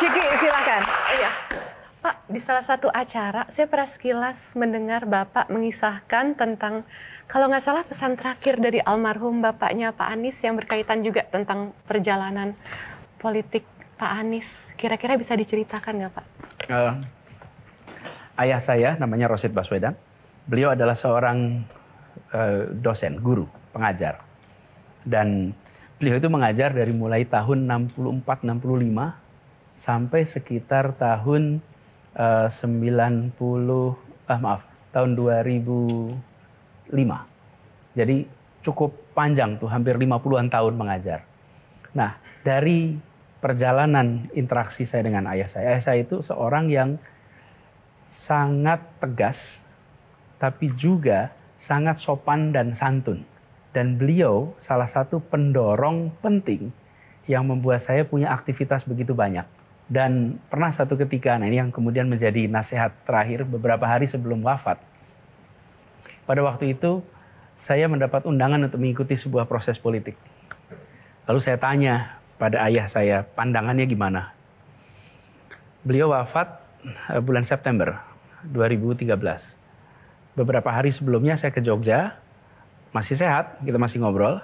Ciki, silakan. Iya. Pak, di salah satu acara saya pernah sekilas mendengar Bapak mengisahkan tentang kalau nggak salah pesan terakhir dari almarhum bapaknya Pak Anies yang berkaitan juga tentang perjalanan politik Pak Anies. Kira-kira bisa diceritakan nggak Pak? Uh, ayah saya namanya Rosid Baswedan. Beliau adalah seorang uh, dosen, guru, pengajar. Dan beliau itu mengajar dari mulai tahun 64-65 sampai sekitar tahun uh, 90 ah maaf tahun 2005. Jadi cukup panjang tuh hampir 50-an tahun mengajar. Nah, dari perjalanan interaksi saya dengan ayah saya, ayah saya itu seorang yang sangat tegas tapi juga sangat sopan dan santun. Dan beliau salah satu pendorong penting yang membuat saya punya aktivitas begitu banyak. Dan pernah satu ketika, nah ini yang kemudian menjadi nasihat terakhir beberapa hari sebelum wafat. Pada waktu itu, saya mendapat undangan untuk mengikuti sebuah proses politik. Lalu saya tanya pada ayah saya, pandangannya gimana? Beliau wafat eh, bulan September 2013. Beberapa hari sebelumnya saya ke Jogja, masih sehat, kita masih ngobrol.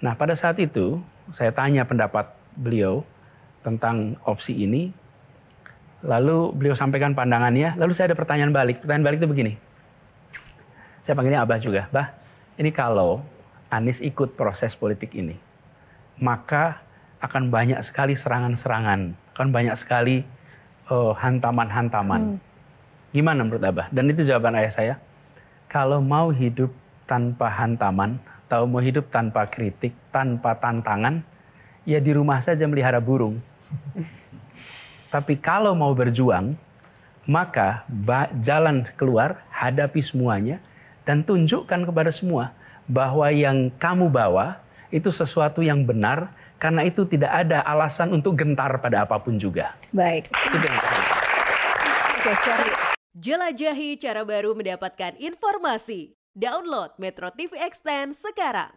Nah pada saat itu, saya tanya pendapat beliau, tentang opsi ini. Lalu beliau sampaikan pandangannya, lalu saya ada pertanyaan balik. Pertanyaan balik itu begini. Saya panggilnya Abah juga. Bah, ini kalau Anies ikut proses politik ini, maka akan banyak sekali serangan-serangan, akan banyak sekali hantaman hantaman-hantaman. Hmm. Gimana menurut Abah? Dan itu jawaban ayah saya. Kalau mau hidup tanpa hantaman, atau mau hidup tanpa kritik, tanpa tantangan, ya di rumah saja melihara burung. Tapi kalau mau berjuang, maka jalan keluar, hadapi semuanya, dan tunjukkan kepada semua bahwa yang kamu bawa itu sesuatu yang benar, karena itu tidak ada alasan untuk gentar pada apa pun juga. Baik. Itu yang Oke, cari. Jelajahi cara baru mendapatkan informasi. Download Metro TV Extend sekarang.